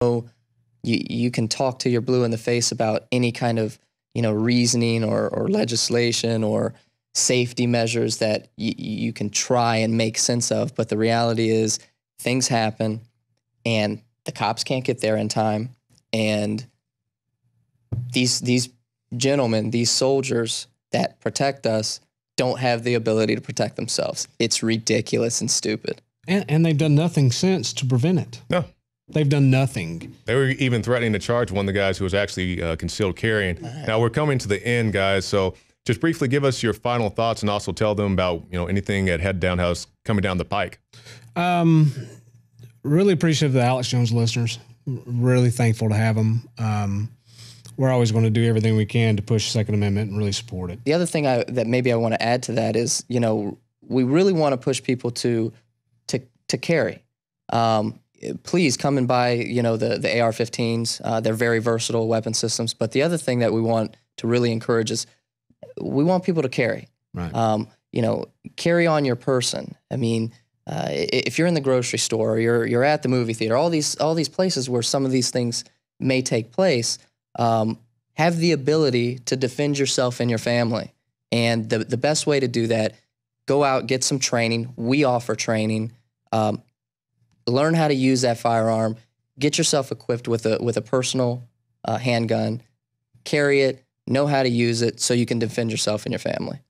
know you you can talk to your blue in the face about any kind of you know reasoning or or legislation or safety measures that y- you can try and make sense of, but the reality is things happen, and the cops can't get there in time, and these these gentlemen, these soldiers that protect us, don't have the ability to protect themselves. It's ridiculous and stupid. And, and they've done nothing since to prevent it. No. They've done nothing. They were even threatening to charge one of the guys who was actually uh, concealed carrying. Now we're coming to the end, guys. So just briefly give us your final thoughts and also tell them about you know anything at Head Down House coming down the pike. Um, really appreciative of the Alex Jones listeners. Really thankful to have them. Um, we're always going to do everything we can to push Second Amendment and really support it. The other thing I, that maybe I want to add to that is, you know, we really want to push people to to to carry. Um, please come and buy, you know, the the AR-15s. Uh, they're very versatile weapon systems. But the other thing that we want to really encourage is we want people to carry. Right. Um, you know, carry on your person. I mean, uh, if you're in the grocery store, or you're you're at the movie theater, all these all these places where some of these things may take place, um, have the ability to defend yourself and your family. And the the best way to do that, go out, get some training. We offer training. Um, learn how to use that firearm. Get yourself equipped with a with a personal uh, handgun. Carry it. Know how to use it so you can defend yourself and your family.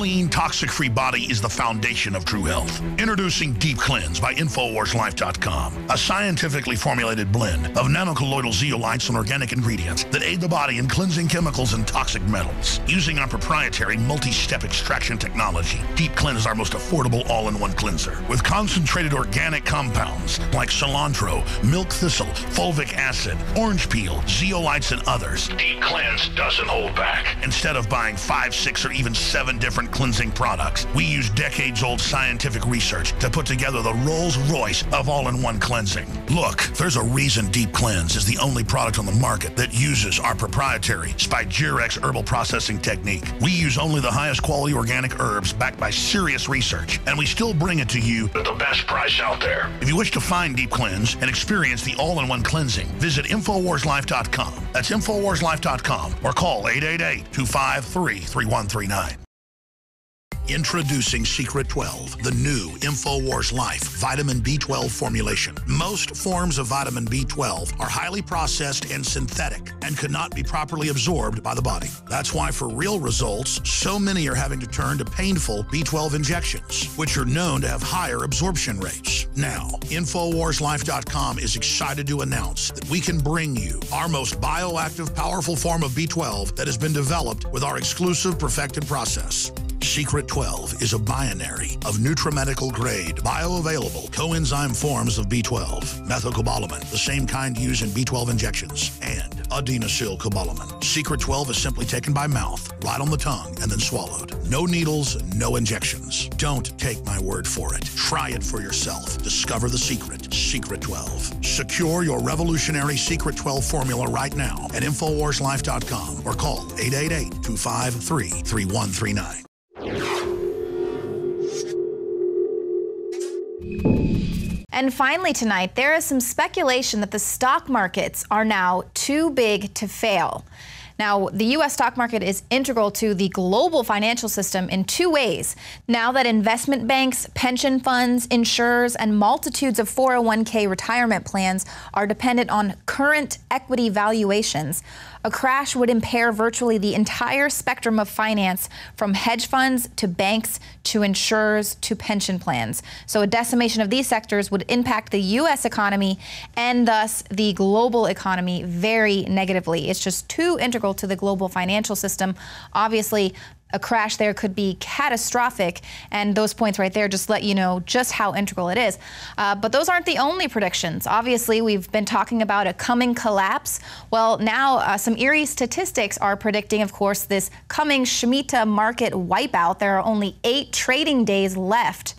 Clean, toxic-free body is the foundation of true health. Introducing Deep Cleanse by InfoWarsLife.com, a scientifically formulated blend of nanocolloidal zeolites and organic ingredients that aid the body in cleansing chemicals and toxic metals. Using our proprietary multi-step extraction technology, Deep Cleanse is our most affordable all-in-one cleanser with concentrated organic compounds like cilantro, milk thistle, fulvic acid, orange peel, zeolites, and others. Deep Cleanse doesn't hold back. Instead of buying five, six, or even seven different cleansing products, we use decades-old scientific research to put together the Rolls-Royce of all-in-one cleansing. Look, there's a reason Deep Cleanse is the only product on the market that uses our proprietary Spigerex herbal processing technique. We use only the highest quality organic herbs backed by serious research, and we still bring it to you at the best price out there. If you wish to find Deep Cleanse and experience the all-in-one cleansing, visit InfoWarsLife.com. That's InfoWarsLife.com or call 888-253-3139. Introducing Secret 12, the new InfoWars Life vitamin B12 formulation. Most forms of vitamin B12 are highly processed and synthetic and cannot be properly absorbed by the body. That's why, for real results, so many are having to turn to painful B12 injections, which are known to have higher absorption rates. Now, InfoWarsLife.com is excited to announce that we can bring you our most bioactive, powerful form of B12 that has been developed with our exclusive perfected process. Secret 12 is a binary of nutramedical grade, bioavailable coenzyme forms of B12, methylcobalamin, the same kind used in B12 injections, and adenosylcobalamin. Secret 12 is simply taken by mouth, right on the tongue, and then swallowed. No needles, no injections. Don't take my word for it. Try it for yourself. Discover the secret. Secret 12. Secure your revolutionary Secret 12 formula right now at InfoWarsLife.com or call 888 253 3139. And finally, tonight, there is some speculation that the stock markets are now too big to fail. Now, the U.S. stock market is integral to the global financial system in two ways. Now that investment banks, pension funds, insurers, and multitudes of 401k retirement plans are dependent on current equity valuations, a crash would impair virtually the entire spectrum of finance from hedge funds to banks to insurers to pension plans. So, a decimation of these sectors would impact the U.S. economy and thus the global economy very negatively. It's just too integral to the global financial system. Obviously, a crash there could be catastrophic, and those points right there just let you know just how integral it is. Uh, but those aren't the only predictions. Obviously, we've been talking about a coming collapse. Well, now uh, some eerie statistics are predicting, of course, this coming Shemitah market wipeout. There are only eight trading days left.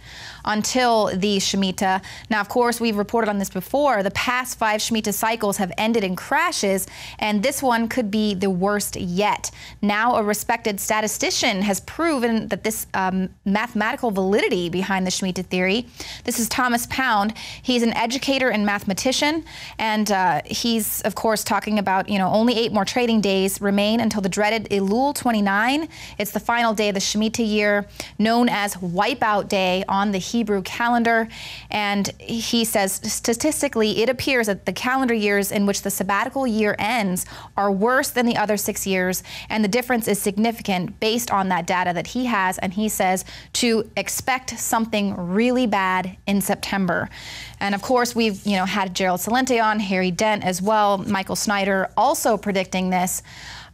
Until the Shemitah. Now, of course, we've reported on this before. The past five Shemitah cycles have ended in crashes, and this one could be the worst yet. Now, a respected statistician has proven that this um, mathematical validity behind the Shemitah theory. This is Thomas Pound. He's an educator and mathematician, and uh, he's, of course, talking about you know only eight more trading days remain until the dreaded Elul 29. It's the final day of the Shemitah year, known as Wipeout Day on the Hebrew calendar. And he says statistically, it appears that the calendar years in which the sabbatical year ends are worse than the other six years, and the difference is significant based on that data that he has. And he says to expect something really bad in September. And of course, we've you know had Gerald Celente on, Harry Dent as well, Michael Snyder also predicting this.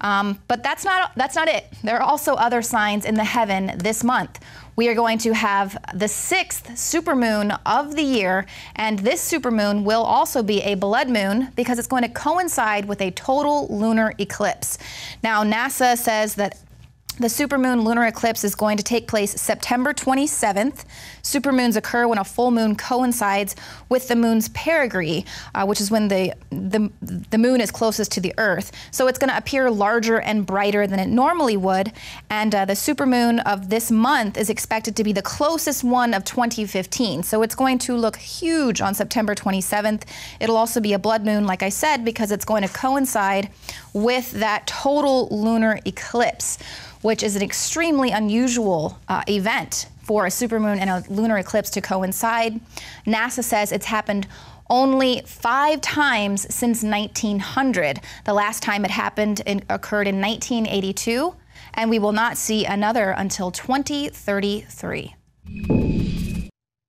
Um, but that's not that's not it. There are also other signs in the heaven this month. We are going to have the sixth supermoon of the year, and this supermoon will also be a blood moon because it's going to coincide with a total lunar eclipse. Now, NASA says that the supermoon lunar eclipse is going to take place September 27th. Supermoons occur when a full moon coincides with the moon's perigee, uh, which is when the, the, the moon is closest to the Earth. So it's going to appear larger and brighter than it normally would. And uh, the supermoon of this month is expected to be the closest one of 2015. So it's going to look huge on September 27th. It'll also be a blood moon, like I said, because it's going to coincide with that total lunar eclipse which is an extremely unusual uh, event for a supermoon and a lunar eclipse to coincide. NASA says it's happened only five times since 1900. The last time it happened in, occurred in 1982, and we will not see another until 2033.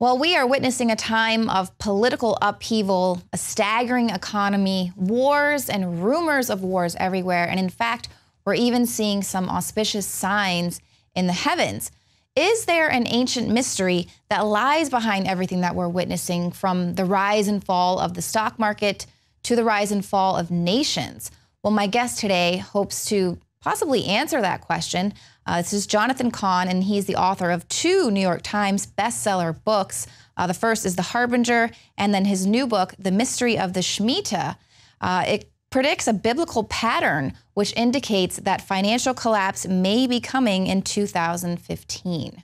Well, we are witnessing a time of political upheaval, a staggering economy, wars, and rumors of wars everywhere. And in fact, we're even seeing some auspicious signs in the heavens. Is there an ancient mystery that lies behind everything that we're witnessing from the rise and fall of the stock market to the rise and fall of nations? Well, my guest today hopes to possibly answer that question. Uh, this is Jonathan Cahn, and he's the author of two New York Times bestseller books. Uh, the first is The Harbinger, and then his new book, The Mystery of the Shemitah. Uh, it predicts a biblical pattern which indicates that financial collapse may be coming in 2015.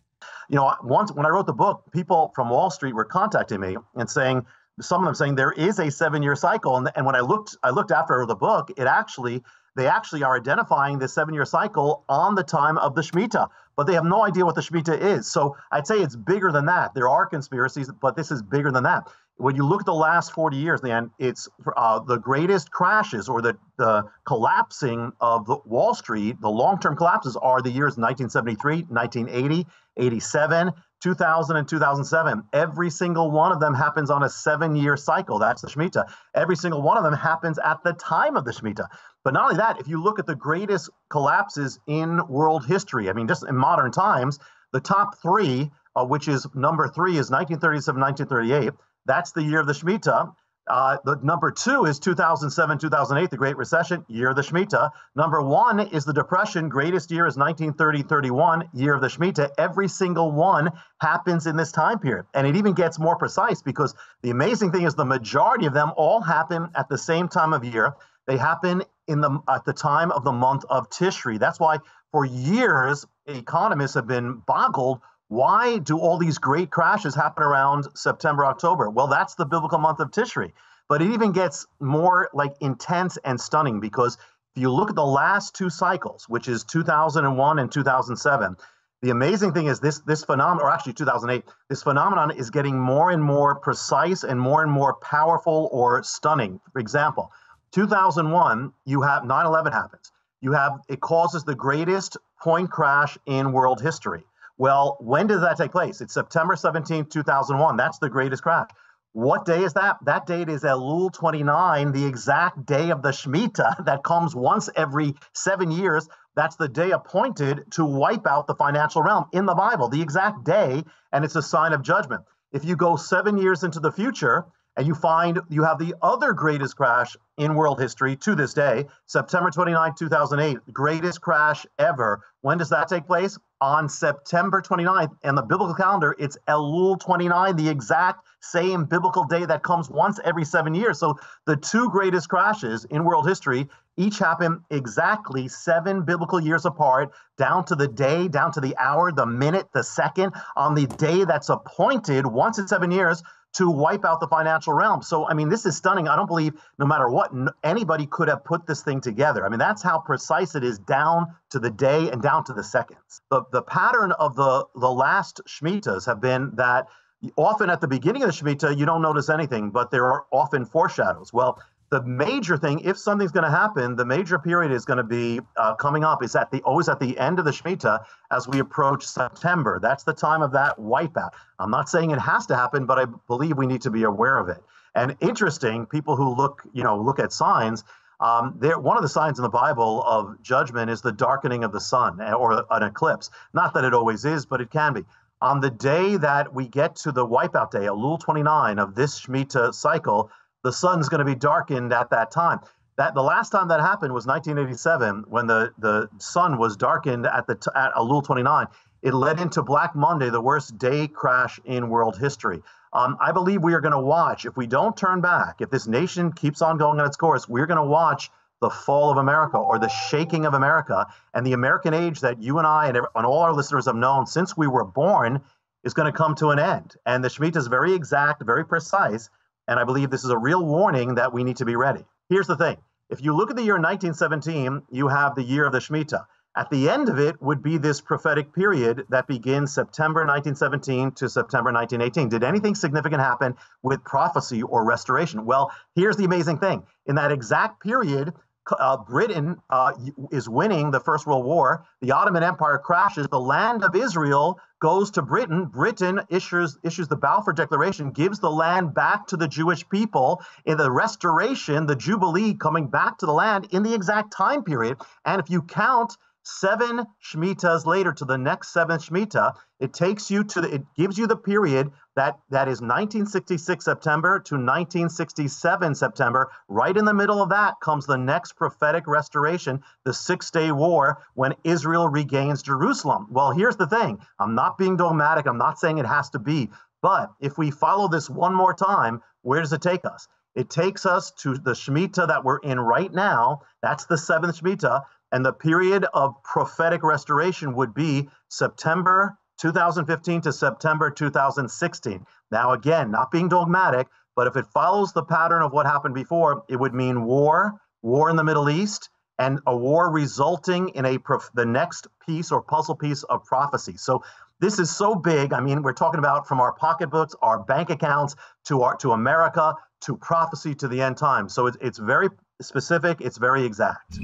You know, once when I wrote the book, people from Wall Street were contacting me and saying, some of them saying there is a seven-year cycle, and, and when I looked, I looked after the book, it actually they actually are identifying the seven-year cycle on the time of the Shemitah, but they have no idea what the Shemitah is. So I'd say it's bigger than that. There are conspiracies, but this is bigger than that when you look at the last 40 years, Dan, it's uh, the greatest crashes or the, the collapsing of the Wall Street, the long term collapses are the years 1973, 1980, 87, 2000, and 2007. Every single one of them happens on a seven year cycle. That's the Shemitah. Every single one of them happens at the time of the Shemitah. But not only that, if you look at the greatest collapses in world history, I mean, just in modern times, the top three, uh, which is number three, is 1937, 1938. That's the year of the Shemitah. Uh, the number two is 2007, 2008, the Great Recession, year of the Shemitah. Number one is the Depression, greatest year is 1930, 31, year of the Shemitah. Every single one happens in this time period. And it even gets more precise because the amazing thing is the majority of them all happen at the same time of year. They happen in the at the time of the month of Tishri. That's why for years economists have been boggled why do all these great crashes happen around September, October? Well, that's the biblical month of Tishri. But it even gets more like intense and stunning because if you look at the last two cycles, which is 2001 and 2007, the amazing thing is this this phenomenon, or actually 2008, this phenomenon is getting more and more precise and more and more powerful or stunning. For example, 2001, you have 9/11 happens. You have it causes the greatest point crash in world history. Well, when does that take place? It's September 17, 2001. That's the greatest crash. What day is that? That date is Elul 29, the exact day of the Shemitah that comes once every seven years. That's the day appointed to wipe out the financial realm in the Bible, the exact day, and it's a sign of judgment. If you go seven years into the future, and you find you have the other greatest crash in world history to this day, September 29, 2008, greatest crash ever. When does that take place? On September 29th. And the biblical calendar, it's Elul 29, the exact same biblical day that comes once every seven years. So the two greatest crashes in world history each happen exactly seven biblical years apart, down to the day, down to the hour, the minute, the second, on the day that's appointed once in seven years to wipe out the financial realm. So, I mean, this is stunning. I don't believe no matter what, anybody could have put this thing together. I mean, that's how precise it is down to the day and down to the seconds. The, the pattern of the, the last Shemitahs have been that often at the beginning of the Shemitah, you don't notice anything, but there are often foreshadows. Well, the major thing, if something's going to happen, the major period is going to be uh, coming up is at the always at the end of the Shemitah as we approach September. That's the time of that wipeout. I'm not saying it has to happen, but I believe we need to be aware of it. And interesting, people who look, you know, look at signs. Um, there, one of the signs in the Bible of judgment is the darkening of the sun eh, or an eclipse. Not that it always is, but it can be. On the day that we get to the wipeout day, Elul 29 of this Shemitah cycle, the sun's going to be darkened at that time. That the last time that happened was 1987 when the the sun was darkened at the at Elul 29. It led into Black Monday, the worst day crash in world history. Um, I believe we are going to watch if we don't turn back. If this nation keeps on going on its course, we're going to watch the fall of America or the shaking of America and the American age that you and I and, and all our listeners have known since we were born is going to come to an end. And the Shemitah is very exact, very precise. And I believe this is a real warning that we need to be ready. Here's the thing if you look at the year 1917, you have the year of the Shemitah. At the end of it would be this prophetic period that begins September 1917 to September 1918. Did anything significant happen with prophecy or restoration? Well, here's the amazing thing. In that exact period, uh, Britain uh, is winning the First World War. The Ottoman Empire crashes. The land of Israel goes to Britain. Britain issues issues the Balfour Declaration, gives the land back to the Jewish people in the restoration, the Jubilee coming back to the land in the exact time period. And if you count seven Shemitahs later to the next seventh Shemitah, it takes you to the, it gives you the period that that is 1966 September to 1967 September. Right in the middle of that comes the next prophetic restoration, the Six Day War, when Israel regains Jerusalem. Well, here's the thing: I'm not being dogmatic. I'm not saying it has to be, but if we follow this one more time, where does it take us? It takes us to the Shemitah that we're in right now. That's the seventh Shemitah. And the period of prophetic restoration would be September 2015 to September 2016. Now, again, not being dogmatic, but if it follows the pattern of what happened before, it would mean war, war in the Middle East, and a war resulting in a prof- the next piece or puzzle piece of prophecy. So this is so big. I mean, we're talking about from our pocketbooks, our bank accounts, to our to America, to prophecy, to the end time. So it's, it's very specific. It's very exact.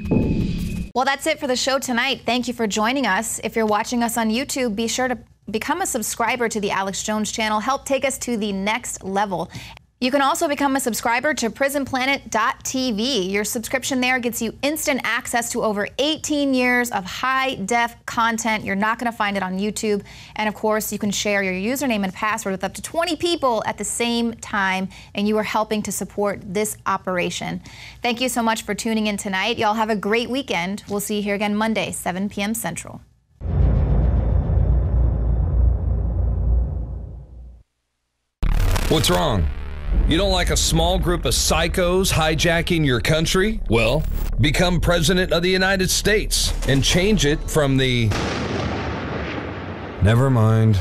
Well, that's it for the show tonight. Thank you for joining us. If you're watching us on YouTube, be sure to become a subscriber to the Alex Jones channel. Help take us to the next level. You can also become a subscriber to prisonplanet.tv. Your subscription there gets you instant access to over 18 years of high def content. You're not going to find it on YouTube. And of course, you can share your username and password with up to 20 people at the same time, and you are helping to support this operation. Thank you so much for tuning in tonight. Y'all have a great weekend. We'll see you here again Monday, 7 p.m. Central. What's wrong? You don't like a small group of psychos hijacking your country? Well, become President of the United States and change it from the. Never mind.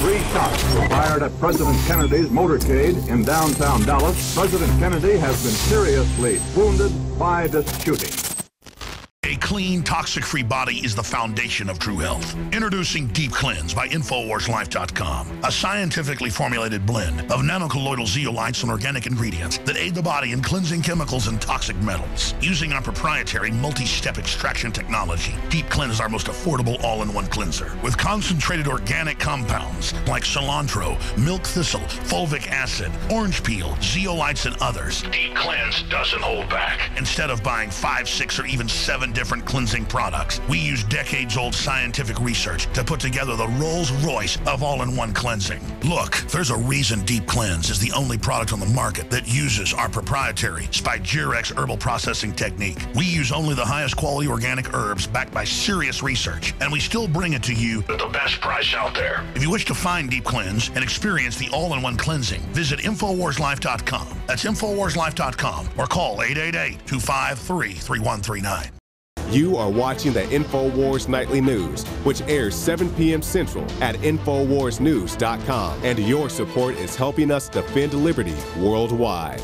Three shots were fired at President Kennedy's motorcade in downtown Dallas. President Kennedy has been seriously wounded by this shooting. Clean, toxic-free body is the foundation of true health. Introducing Deep Cleanse by InfoWarsLife.com, a scientifically formulated blend of nanocolloidal zeolites and organic ingredients that aid the body in cleansing chemicals and toxic metals. Using our proprietary multi-step extraction technology, Deep Cleanse is our most affordable all-in-one cleanser with concentrated organic compounds like cilantro, milk thistle, fulvic acid, orange peel, zeolites, and others. Deep Cleanse doesn't hold back. Instead of buying five, six, or even seven different all-in-one cleansing products. We use decades-old scientific research to put together the Rolls-Royce of all-in-one cleansing. Look, there's a reason Deep Cleanse is the only product on the market that uses our proprietary Spigerex herbal processing technique. We use only the highest quality organic herbs backed by serious research, and we still bring it to you at the best price out there. If you wish to find Deep Cleanse and experience the all-in-one cleansing, visit InfoWarsLife.com. That's InfoWarsLife.com or call 888-253-3139. You are watching the InfoWars Nightly News, which airs 7 p.m. Central at InfoWarsNews.com. And your support is helping us defend liberty worldwide.